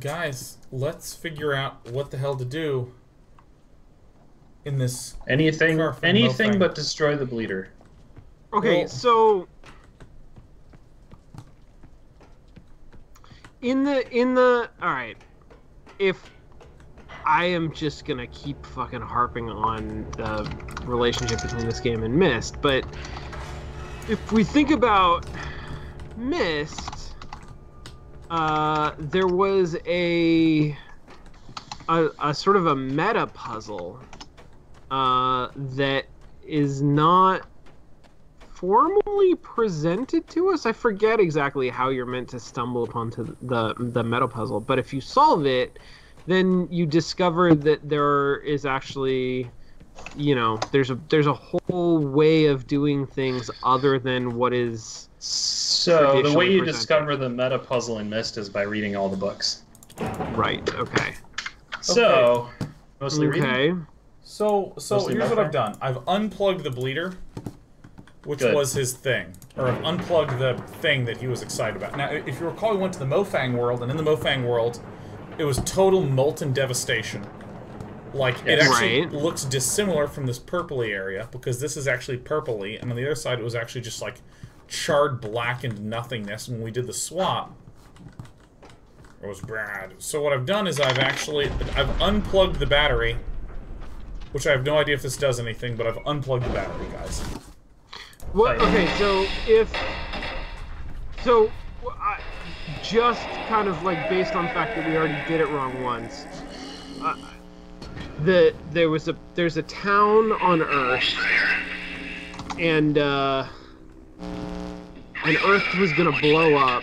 guys, let's figure out what the hell to do in this. Anything, anything but destroy the bleeder. Okay, Well- so in the in the all right, if I am just gonna keep fucking harping on the relationship between this game and Myst, but if we think about Myst, uh, there was a a, a sort of a meta puzzle uh, that is not formally presented to us. I forget exactly how you're meant to stumble upon to the the meta puzzle, but if you solve it, then you discover that there is actually you know, there's a there's a whole way of doing things other than what is So the way you presented. discover the meta puzzle in Myst is by reading all the books. right. Okay. So mostly reading. Okay. So, so Mostly here's what I've done. I've unplugged the bleeder, which Good. was his thing, or I've unplugged the thing that he was excited about. Now, if you recall, we went to the Mofang world, and in the Mofang world, it was total molten devastation. Like it actually Right. looks dissimilar from this purpley area because this is actually purpley, and on the other side it was actually just like charred, blackened nothingness. And when we did the swap, it was bad. So what I've done is I've actually I've unplugged the battery, which I have no idea if this does anything, but I've unplugged the battery, guys. What? Right. Okay, so if so, I, just kind of like based on the fact that we already did it wrong once. Uh, the there was a there's a town on Earth, and uh, and Earth was gonna blow up,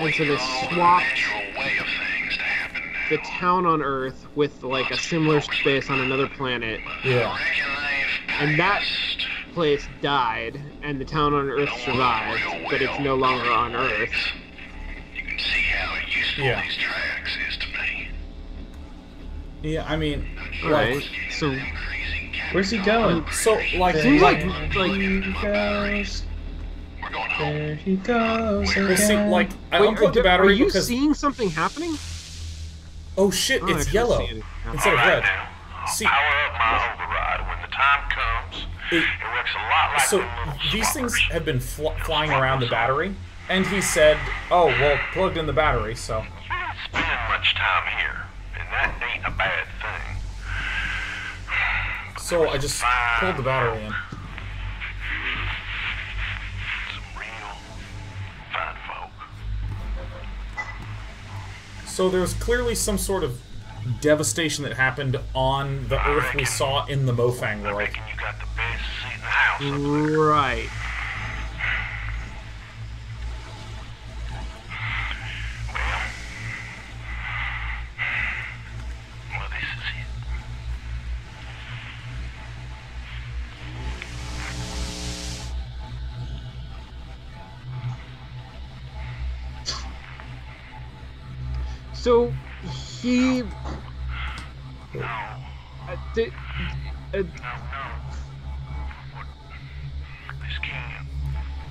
and so they swapped the town on Earth with like a similar space on another planet, Yeah. and that place died, and the town on Earth survived, but it's no longer on Earth. You can see how useful Yeah. these tracks is to me. Yeah, I mean, Right. like, So Where's he going? Um, so like, seems like like, like he goes. We're going home. There he goes. well, see, like, I wait, unplugged the are, battery are you because seeing something happening? oh shit, oh, I it's yellow see instead of red. See- power up my override when the time comes. It- It, works a lot like So these things have been fl- flying around the battery, and he said, "Oh, well, plugged in the battery, so." You're not spending much time here, and that ain't a bad thing. So I just pulled the battery in. Some real fine folk. So there's clearly some sort of devastation that happened on the Earth we saw in the Mofang I world. reckon you got the best So he uh, did. Uh, no, no. This can't.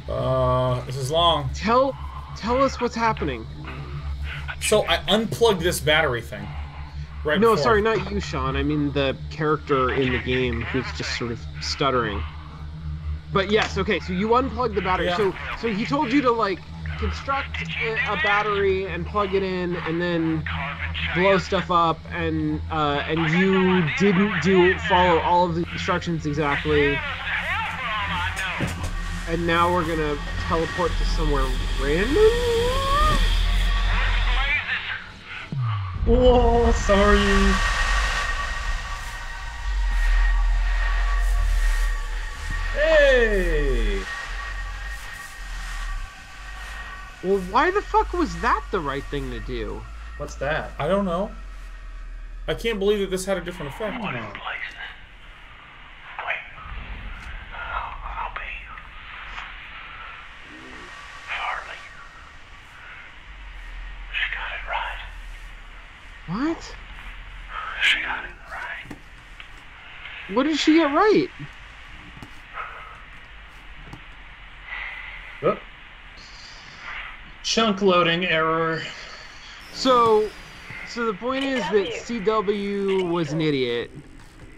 Uh, this is long. tell tell us what's happening. So I unplugged this battery thing. Right No, before- sorry, not you, Sean. I mean the character in the game who's just sort of stuttering. But yes, okay. So you unplugged the battery. Yeah. So so he told you to like construct a battery and plug it in, and then blow stuff up, and uh, and you didn't do follow all of the instructions exactly. And now we're gonna teleport to somewhere random. Whoa, sorry. Well, why the fuck was that the right thing to do? What's that? I don't know. I can't believe that this had a different effect. What place? Wait. I'll, I'll be. Harley. She got it right. What? She got it right. What did she get right? Chunk loading error. So, so the point is that CW was an idiot,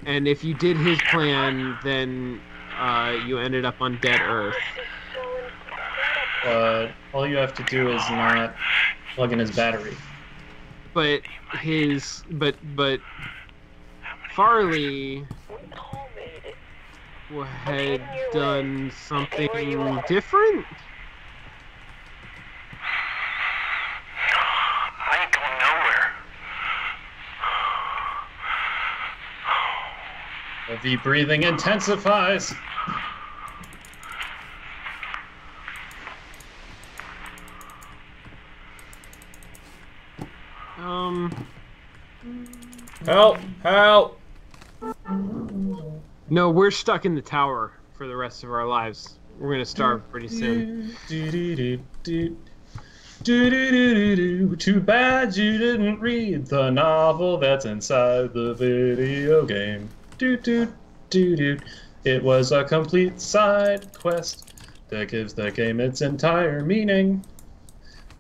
and if you did his plan, then uh, you ended up on dead Earth. But all you have to do is not plug in his battery. But his, but but Farley wa- had done something different. I ain't going nowhere. The breathing intensifies. Um, Help! Help! no, we're stuck in the tower for the rest of our lives. We're gonna starve pretty soon. Too bad you didn't read the novel that's inside the video game. Do do do do. It was a complete side quest that gives the game its entire meaning.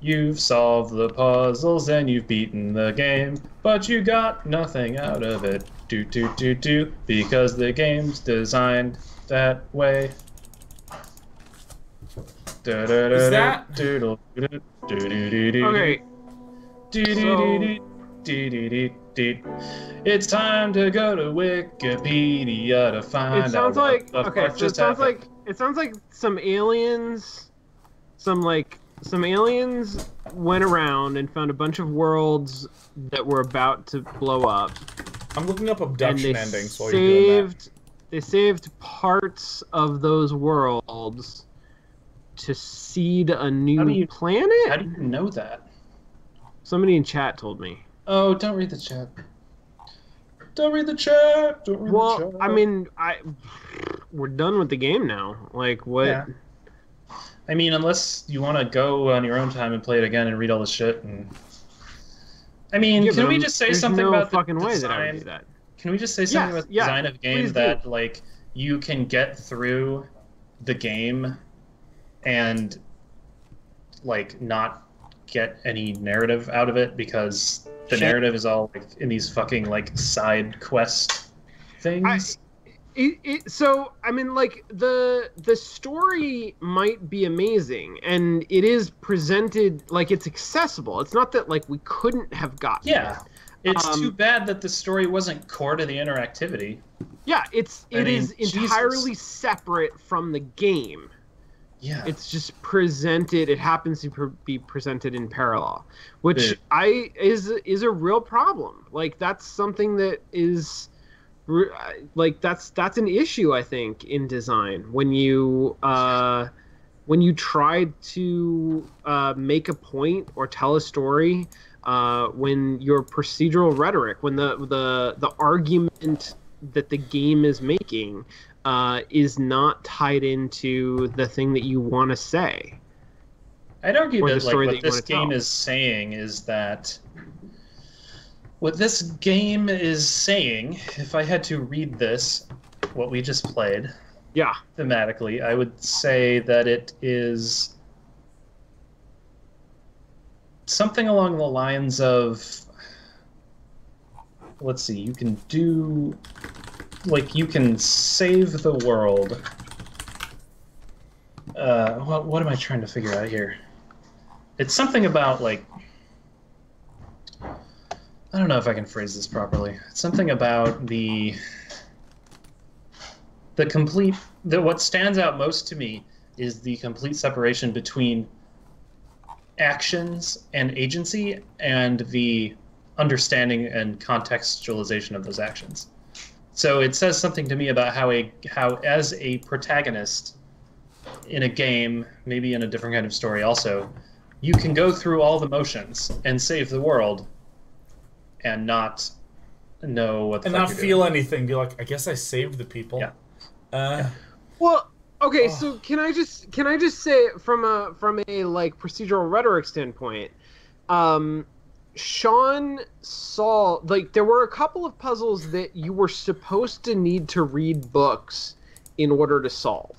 You've solved the puzzles and you've beaten the game, but you got nothing out of it. Do do do do because the game's designed that way. Is that- Okay, It's time to go to Wikipedia to find it sounds out like what the okay. fuck So it sounds happened. like it sounds like some aliens, some like some aliens went around and found a bunch of worlds that were about to blow up, I'm looking up Obduction they endings while you're doing that. saved they saved parts of those worlds to seed a new How do you- planet. How do you know that? Somebody in chat told me. Oh, don't read the chat. Don't read the chat. Don't read the Well, chat. I mean, I we're done with the game now. Like what? Yeah. I mean, unless you want to go on your own time and play it again and read all the shit and. I mean, Yeah, can we just say something no about the fucking way design? that I would do that. Can we just say something Yes, about the yeah, design of the game please do. that like you can get through the game and like not get any narrative out of it because the Shit. narrative is all like in these fucking like side quest things. It, it, so I mean, like the the story might be amazing, and it is presented like it's accessible. It's not that like we couldn't have gotten. yeah. it. It's Um, too bad that the story wasn't core to the interactivity. yeah. It's I mean, is Jesus. entirely separate from the game. Yeah. It's just presented. It happens to pre- be presented in parallel, which Yeah. I is is a real problem. Like that's something that is like that's that's an issue I think in design when you uh, when you try to uh, make a point or tell a story. Uh, when your procedural rhetoric, when the the the argument that the game is making uh, is not tied into the thing that you want to say. I'd argue that like what that this game tell. is saying is that what this game is saying, if I had to read this, what we just played Yeah. thematically, I would say that it is something along the lines of let's see, you can do like you can save the world. Uh, what what am I trying to figure out here? It's something about like I don't know if I can phrase this properly. It's something about the the complete the what stands out most to me is the complete separation between actions and agency and the understanding and contextualization of those actions. So it says something to me about how a how as a protagonist in a game, maybe in a different kind of story also, you can go through all the motions and save the world and not know what the And fuck not you're feel doing. anything. Be like, I guess I saved the people. Yeah. Uh, Well, okay, Oh. so can I just can I just say from a from a like procedural rhetoric standpoint, um Sean saw like there were a couple of puzzles that you were supposed to need to read books in order to solve.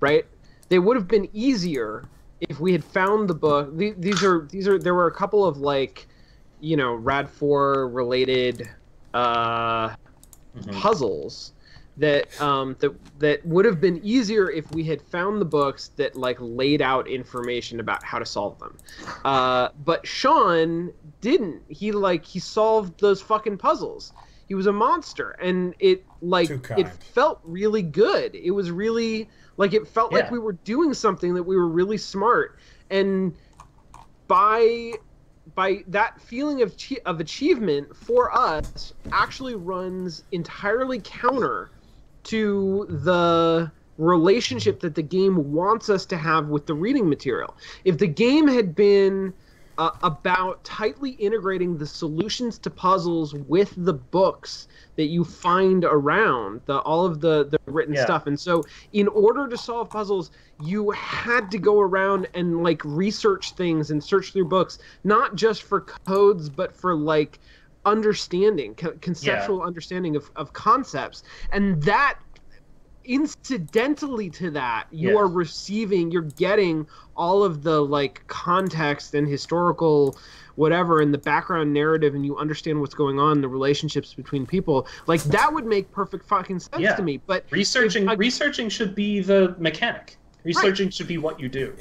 Right? They would have been easier if we had found the book. These are these are there were a couple of like you know Rad Four related uh, Mhm. puzzles that um, that that would have been easier if we had found the books that like laid out information about how to solve them. Uh, but Sean didn't. He like he solved those fucking puzzles. He was a monster, and it like it felt really good. It was really like it felt like we were doing something that we were really smart, and by by that feeling of of achievement for us actually runs entirely counter to the relationship that the game wants us to have with the reading material. If the game had been uh, about tightly integrating the solutions to puzzles with the books that you find around the all of the the written Yeah. stuff and so in order to solve puzzles you had to go around and like research things and search through books not just for codes but for like understanding co- conceptual understanding of, of concepts and that incidentally to that you Yeah. are receiving you're getting all of the like context and historical whatever in the background narrative and you understand what's going on the relationships between people like that would make perfect fucking sense Yeah. to me but Researching If I- researching should be the mechanic. Researching should be what you do.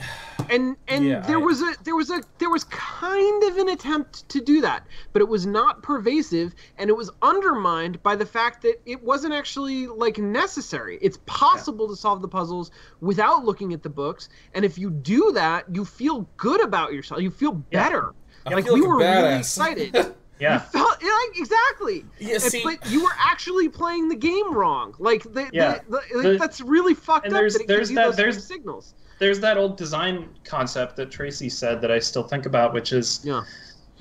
and and Yeah, there I- was a there was a there was kind of an attempt to do that but it was not pervasive and it was undermined by the fact that it wasn't actually like necessary it's possible to solve the puzzles without looking at the books and if you do that you feel good about yourself you feel Yeah. better I like feel we like a were really badass. excited you Yeah. felt yeah, exactly Yeah, And- see- but you were actually playing the game wrong like the, Yeah. the, the, like, The- that's really fucked up there's- that it there's gives you that- those there's- signals There's that old design concept that Tracy said that I still think about, which is yeah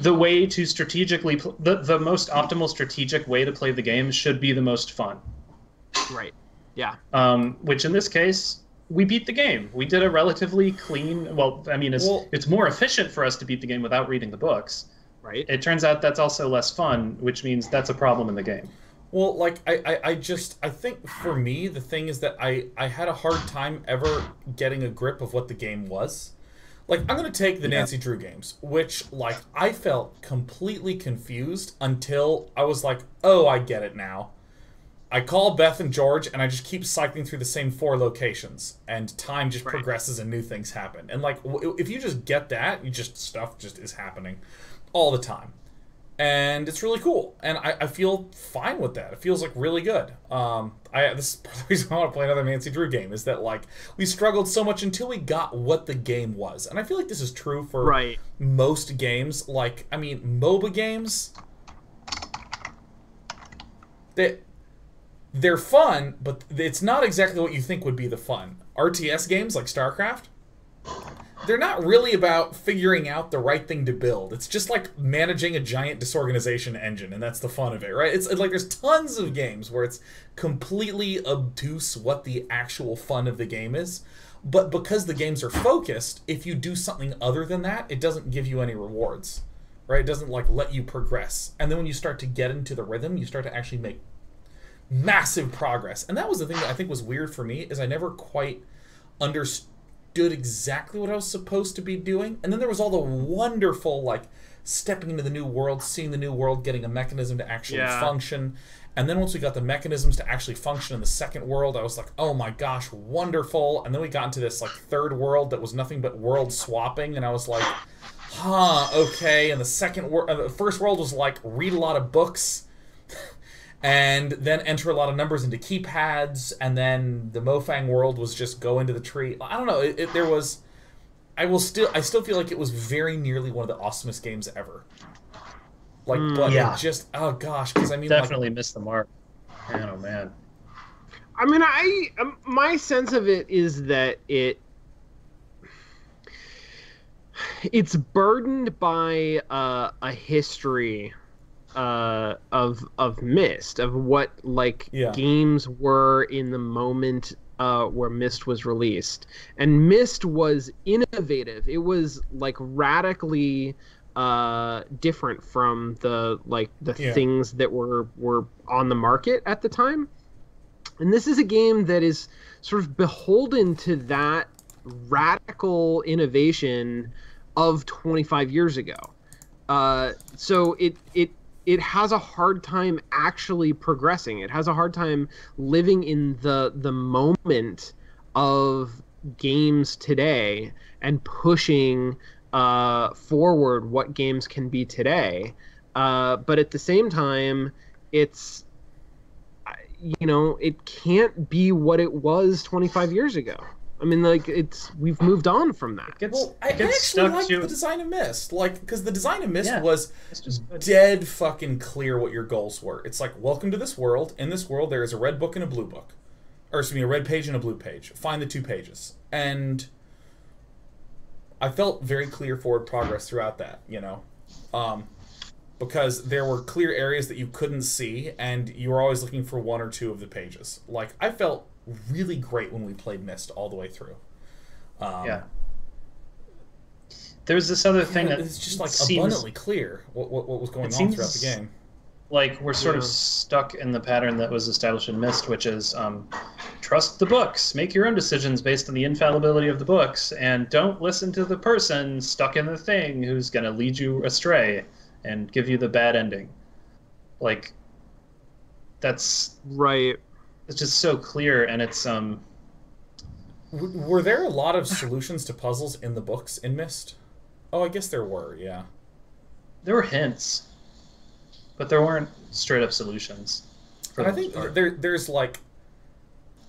the way to strategically pl- the the most optimal strategic way to play the game should be the most fun. right yeah Um, which in this case, we beat the game. We did a relatively clean. Well, I mean, it's Well- it's more efficient for us to beat the game without reading the books. Right It turns out that's also less fun, which means that's a problem in the game. Well, like I, I, I just I think for me the thing is that I I had a hard time ever getting a grip of what the game was. Like I'm gonna take the Nancy Drew games, which like I felt completely confused until I was like, oh, I get it now. I call Bess and George, and I just keep cycling through the same four locations, and time just Right. progresses and new things happen. And like, if you just get that, you just stuff just is happening all the time and it's really cool and I, I feel fine with that it feels like really good um i this is part of the reason i want to play another nancy drew game is that like we struggled so much until we got what the game was and i feel like this is true for Right. most games like i mean moba games they they're fun but it's not exactly what you think would be the fun rts games like starcraft they're not really about figuring out the right thing to build. It's just like managing a giant disorganization engine, and that's the fun of it, right? It's like there's tons of games where it's completely obtuse what the actual fun of the game is. But because the games are focused, if you do something other than that, it doesn't give you any rewards, right? It doesn't like let you progress. And then when you start to get into the rhythm, you start to actually make massive progress. And that was the thing that I think was weird for me is I never quite understood exactly what I was supposed to be doing. And then there was all the wonderful like stepping into the new world, seeing the new world, getting a mechanism to actually Yeah. function. And then once we got the mechanisms to actually function in the second world, I was like, "Oh my gosh, wonderful!" And then we got into this like third world that was nothing but world swapping, and I was like, "Huh, okay." And the second world, uh, the first world was like read a lot of books, and then enter a lot of numbers into keypads, and then the Mofang world was just go into the tree. I don't know. It, it, there was, I will still, I still feel like it was very nearly one of the awesomest games ever. Like, but Yeah. it just, oh gosh, because I mean, like, Definitely missed the mark. Man, oh man. I mean, I um, my sense of it is that it it's burdened by uh, a history uh, of of Myst, of what like Yeah. games were in the moment uh, where Myst was released, and Myst was innovative. It was like radically uh different from the like the Yeah. things that were were on the market at the time and this is a game that is sort of beholden to that radical innovation of 25 years ago Uh, so it it it has a hard time actually progressing. It has a hard time living in the the moment of games today and pushing uh, forward what games can be today. Uh, but at the same time, it's you know it can't be what it was 25 years ago. I mean, like it's we've moved on from that. Gets, Well, I, I actually stuck liked to the design of Myst, like because the design of Myst Yeah. was just dead fucking clear what your goals were. It's like, welcome to this world. In this world, there is a red book and a blue book, or excuse me, a red page and a blue page. Find the two pages, and I felt very clear forward progress throughout that. You know, um, because there were clear areas that you couldn't see, and you were always looking for one or two of the pages. Like I felt really great when we played Myst all the way through. Um, yeah. There's this other thing that it's just like seems abundantly clear what, what, what was going on throughout the game. like we're sort of stuck in the pattern that was established in Myst, which is um, trust the books, make your own decisions based on the infallibility of the books, and don't listen to the person stuck in the thing who's going to lead you astray and give you the bad ending. Like, that's Right. It's just so clear, and it's um, Were there a lot of solutions to puzzles in the books in Myst? Oh, I guess there were. Yeah. there were hints, but there weren't straight up solutions. for I think part. there there's like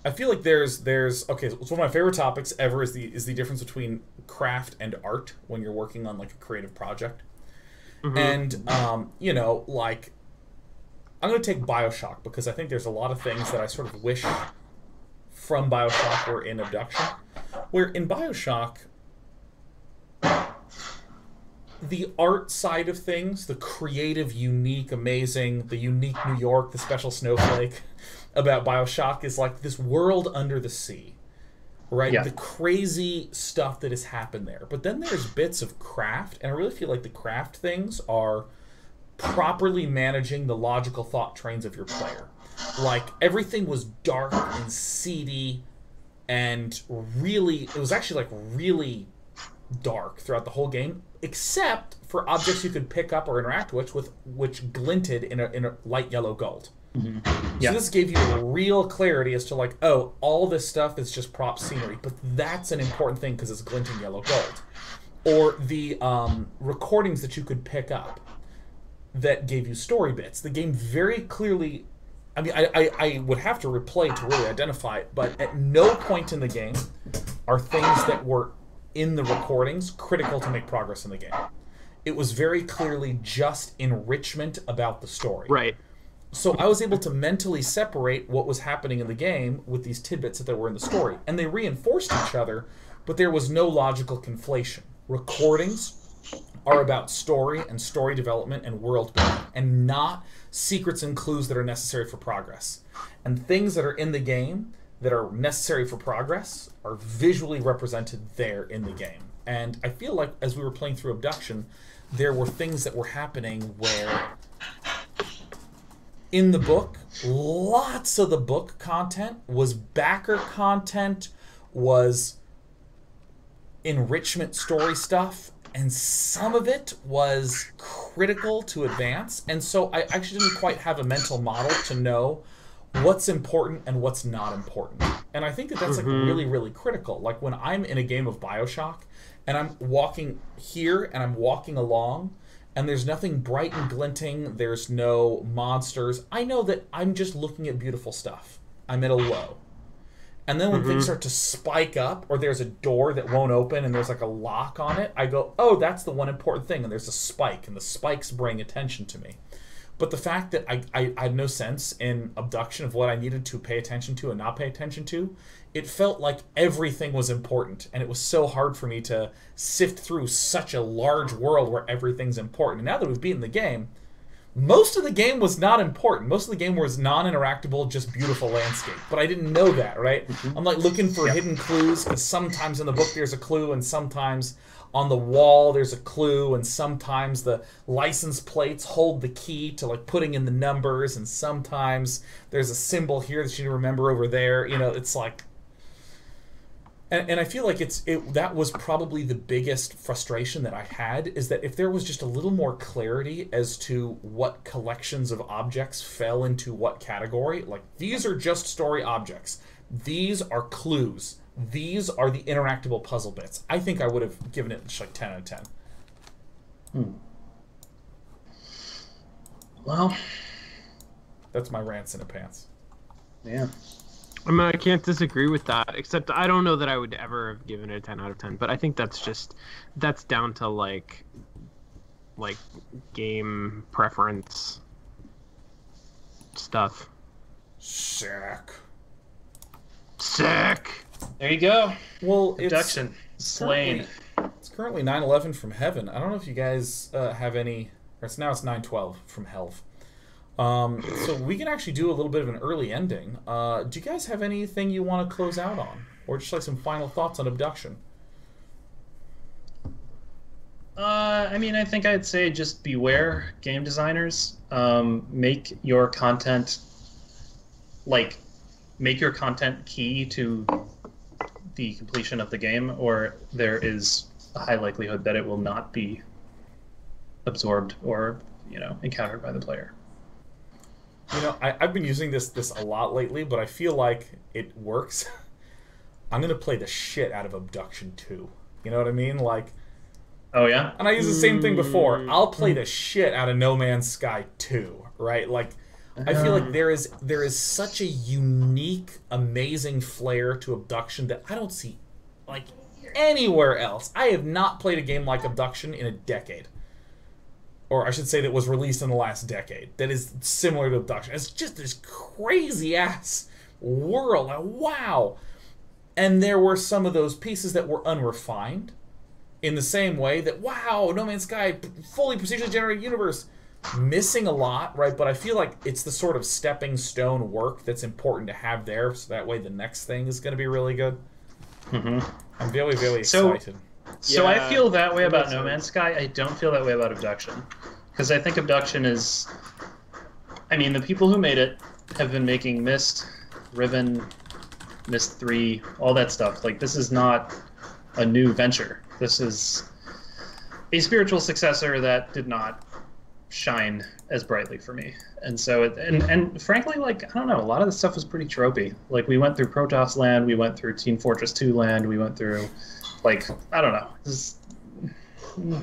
I feel like there's there's okay, so it's one of my favorite topics ever is the is the difference between craft and art when you're working on like a creative project. And um, you know, like I'm going to take BioShock because I think there's a lot of things that I sort of wish from BioShock were in Obduction. Where in BioShock the art side of things, the creative, unique, amazing, the unique New York, the special snowflake about Bioshock is like this world under the sea, right? Yeah. The crazy stuff that has happened there. But then there's bits of craft, and I really feel like the craft things are properly managing the logical thought trains of your player. Like everything was dark and seedy and really it was actually like really dark throughout the whole game, except for objects you could pick up or interact with, with which glinted in a, in a light yellow gold. Yeah. So this gave you a real clarity as to like, oh, all this stuff is just prop scenery, but that's an important thing because it's glinting yellow gold. Or the um, recordings that you could pick up that gave you story bits. The game very clearly. I mean, I, I, I would have to replay to really identify it, but at no point in the game are things that were in the recordings critical to make progress in the game. It was very clearly just enrichment about the story. Right. So I was able to mentally separate what was happening in the game with these tidbits that were in the story, and they reinforced each other, but there was no logical conflation. Recordings are about story and story development and world building, and not secrets and clues that are necessary for progress. And things that are in the game that are necessary for progress are visually represented there in the game. And I feel like as we were playing through Obduction, there were things that were happening where in the book, lots of the book content was backer content, was enrichment story stuff, and some of it was critical to advance. And so I actually didn't quite have a mental model to know what's important and what's not important. And I think that that's like mm-hmm. really, really critical. Like when I'm in a game of Bioshock and I'm walking here and I'm walking along and there's nothing bright and glinting, there's no monsters, I know that I'm just looking at beautiful stuff. I'm at a low. And then when things mm-hmm. start to spike up, or there's a door that won't open and there's like a lock on it, I go, oh, that's the one important thing. And there's a spike, and the spikes bring attention to me. But the fact that I, I, I had no sense in Obduction of what I needed to pay attention to and not pay attention to, it felt like everything was important. And it was so hard for me to sift through such a large world where everything's important. And now that we've beaten the game, most of the game was not important. Most of the game was non-interactable, just beautiful landscape. But I didn't know that, right? Mm-hmm. I'm like looking for hidden clues because sometimes in the book there's a clue, and sometimes on the wall there's a clue, and sometimes the license plates hold the key to like putting in the numbers, and sometimes there's a symbol here that you remember over there. You know, it's like And, and I feel like it's it that was probably the biggest frustration that I had is that if there was just a little more clarity as to what collections of objects fell into what category, like these are just story objects, these are clues, these are the interactable puzzle bits. I think I would have given it like ten out of ten. Hmm. Well, That's my rants in a pants. yeah. I mean, I can't disagree with that. Except I don't know that I would ever have given it a ten out of ten. But I think that's just that's down to like like game preference stuff. Sick. Sick. There you go. Well, it's Obduction. Slain. It's currently 9/11 from heaven. I don't know if you guys uh, have any. Or it's now it's 9/12 from hell. Um, so we can actually do a little bit of an early ending. Uh, do you guys have anything you want to close out on, or just like some final thoughts on Obduction? Uh, I mean, I think I'd say just beware, game designers. Um, make your content like make your content key to the completion of the game, or there is a high likelihood that it will not be absorbed or you know encountered by the player. You know, I, I've been using this this a lot lately, but I feel like it works. I'm gonna play the shit out of Obduction 2. You know what I mean? Like, Oh yeah. and I used the same thing before. Mm. I'll play the shit out of No Man's Sky 2, right? Like, I feel like uh-huh. there is there is such a unique, amazing flair to Obduction that I don't see like anywhere else. I have not played a game like Obduction in a decade. Or I should say that was released in the last decade. That is similar to Obduction. It's just this crazy ass world. Like, wow. And there were some of those pieces that were unrefined in the same way that wow, No Man's Sky fully procedurally generated universe missing a lot, right? But I feel like it's the sort of stepping stone work that's important to have there, so that way the next thing is going to be really good. Mhm. I'm very very excited. So I Yeah, feel that way about No. Man's Sky. I don't feel that way about Obduction, because I think Obduction is. I mean, the people who made it have been making Myst, Riven, Myst Three, all that stuff. Like this is not a new venture. This is a spiritual successor that did not shine as brightly for me. And so, it, and and frankly, like I don't know, a lot of the stuff was pretty tropey. Like we went through Protoss land, we went through Team Fortress Two land, we went through, like I don't know, this, you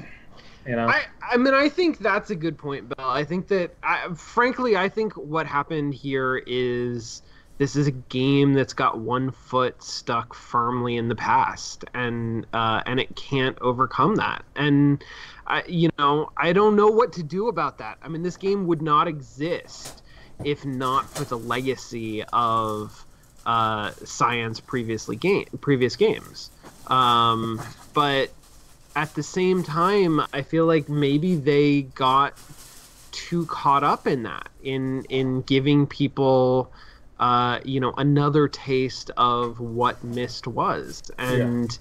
know. I, I mean, I think that's a good point, Bill. I think that, I, frankly, I think what happened here is this is a game that's got one foot stuck firmly in the past, and uh, and it can't overcome that. And I, you know, I don't know what to do about that. I mean, this game would not exist if not for the legacy of uh, Cyan's previously game previous games. Um, but at the same time, I feel like maybe they got too caught up in that, in in giving people, uh, you know, another taste of what Myst was, and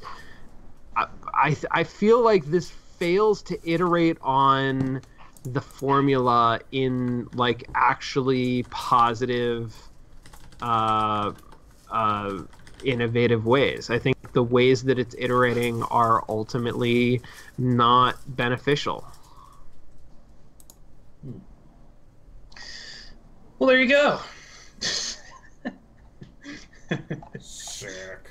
I I, th- I feel like this fails to iterate on the formula in like actually positive uh, uh, innovative ways. I think the ways that it's iterating are ultimately not beneficial. Hmm. well, there you go. Sick.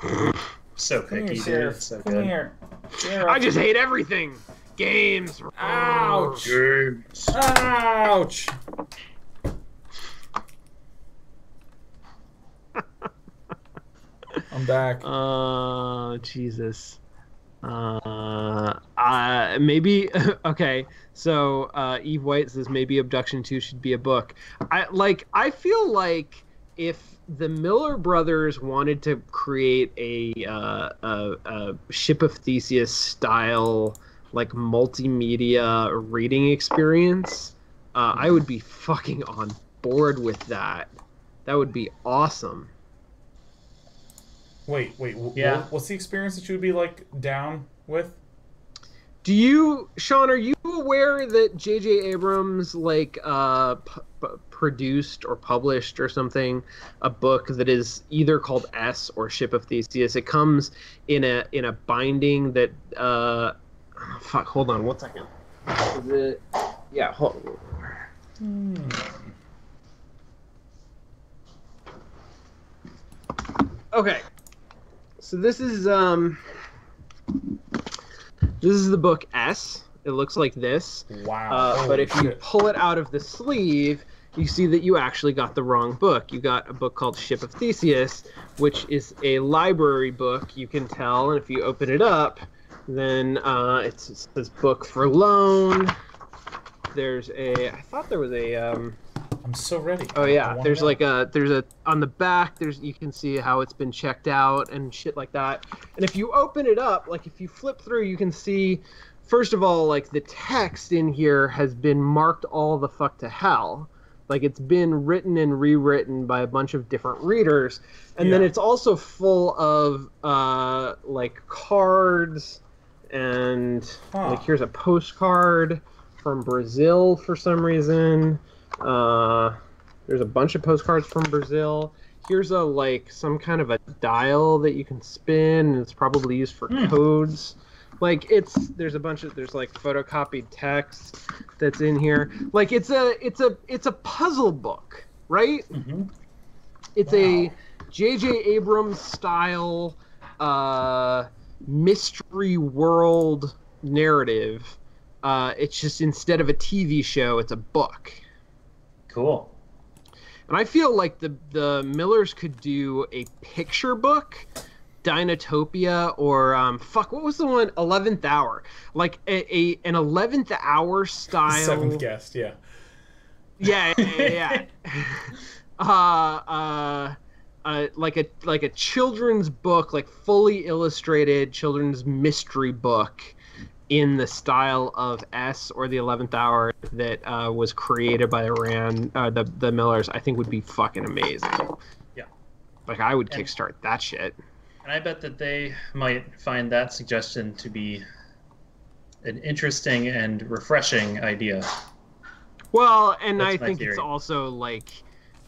so Come picky, here, dude. So Come good. here. Sheriff. I just hate everything. Games. Ouch. Games. Ouch. I'm back. Uh, Jesus. Uh, uh, maybe okay. So uh, Eve White says maybe Obduction Two should be a book. I like. I feel like if the Miller brothers wanted to create a uh, a, a Ship of Theseus style like multimedia reading experience, uh, I would be fucking on board with that. That would be awesome. Wait, wait. W- Yeah. What's the experience that you would be like down with? Do you, Sean? Are you aware that J.J. Abrams like uh, p- p- produced or published or something a book that is either called S or Ship of Theseus? It comes in a in a binding that uh, fuck. Hold on one second. Is it? Yeah. Hold. On. Okay. So this is um. This is the book S. It looks like this. Wow. Uh, but if you pull it out of the sleeve, you see that you actually got the wrong book. You got a book called Ship of Theseus, which is a library book, you can tell. And if you open it up, then uh, it's, it says book for loan. There's a. I thought there was a. Um, I'm so ready. Oh yeah, there's like a there's a on the back there's you can see how it's been checked out and shit like that. And if you open it up, like if you flip through, you can see first of all like the text in here has been marked all the fuck to hell. Like it's been written and rewritten by a bunch of different readers. And then it's also full of uh like cards and Huh. like here's a postcard from Brazil for some reason. Uh, there's a bunch of postcards from Brazil. Here's a like some kind of a dial that you can spin, and it's probably used for Hmm. codes. Like it's there's a bunch of there's like photocopied text that's in here. Like it's a it's a it's a puzzle book, right? Mhm. It's a J.J. Abrams style uh, mystery world narrative. Uh, it's just instead of a TV show, it's a book. Cool. And I feel like the the Millers could do a picture book, Dinotopia, or um, fuck, what was the one? Eleventh Hour, like a, a an eleventh hour style. seventh guest. Yeah. Yeah, yeah, yeah. yeah. uh, uh, uh, like a like a children's book, like fully illustrated children's mystery book in the style of S or the Eleventh Hour that uh, was created by the Rand, uh, the the Millers. I think would be fucking amazing. Yeah. Like I would And- kickstart that shit. And I bet that they might find that suggestion to be an interesting and refreshing idea. Well, and That's I think it's also like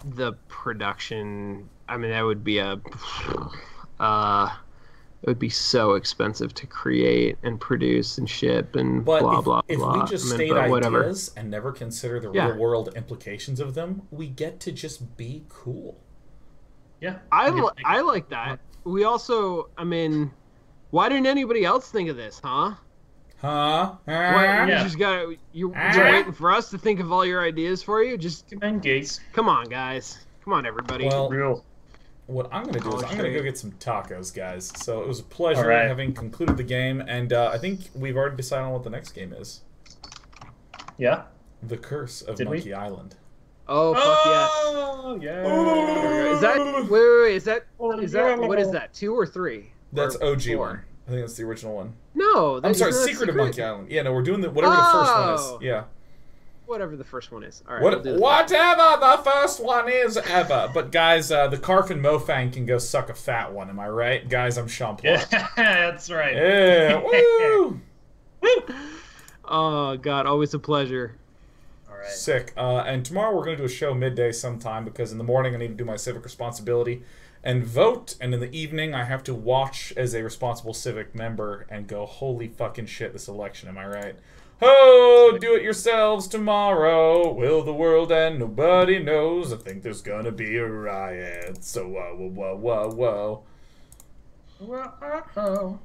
the production. I mean, that would be a. Uh, it would be so expensive to create and produce and ship and But blah if, blah if blah. we just I mean, state but ideas whatever. and never consider the Yeah. real world implications of them, we get to just be cool. Yeah. I li- I like that. We also, I mean, why didn't anybody else think of this, huh? Huh? What, Huh? You Yeah. just got you you're Ah. waiting for us to think of all your ideas for you. Just Come on, come on, guys. Come on, everybody. Well, Real. What I'm gonna do is Oh, I'm gonna go get some tacos, guys. So it was a pleasure All right. having concluded the game, and uh, I think we've already decided on what the next game is: Yeah. The Curse of Did we? Monkey Island. oh fuck yes. Oh, yeah. Is that wait, wait, wait? Is that is that what is that? Two or three? That's Or OG four? one. I think that's the original one. No, that, I'm sorry, isn't Secret, of Monkey Island. Yeah, no, we're doing the whatever the first Oh. one is. Yeah. Whatever the first one is. All right. What, we'll do whatever the first one is ever. But guys, uh, the Carf and Mofang can go suck a fat one. Am I right, guys? I'm Sean Plott. Yeah, that's right. Yeah. Woo! Oh God, always a pleasure. All right. Sick. Uh, and tomorrow we're going to do a show midday sometime because in the morning I need to do my civic responsibility and vote, and in the evening I have to watch as a responsible civic member and go, holy fucking shit, this election. Am I right? Ho! Do it yourselves tomorrow. Will the world and nobody knows. I think there's gonna be a riot. So whoa, whoa, whoa, whoa, whoa. Whoa.